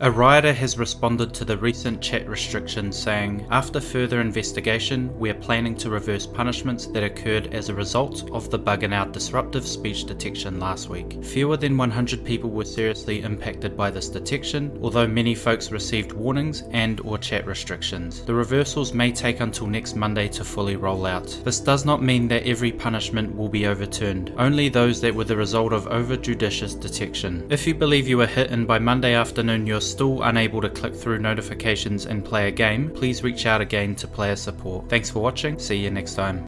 A rioter has responded to the recent chat restrictions saying, After further investigation, we are planning to reverse punishments that occurred as a result of the bug in our disruptive speech detection last week. Fewer than 100 people were seriously impacted by this detection, although many folks received warnings and or chat restrictions. The reversals may take until next Monday to fully roll out. This does not mean that every punishment will be overturned, only those that were the result of overjudicious detection. If you believe you were hit and by Monday afternoon you're still unable to click through notifications and play a game, please reach out again to player support. Thanks for watching, see you next time.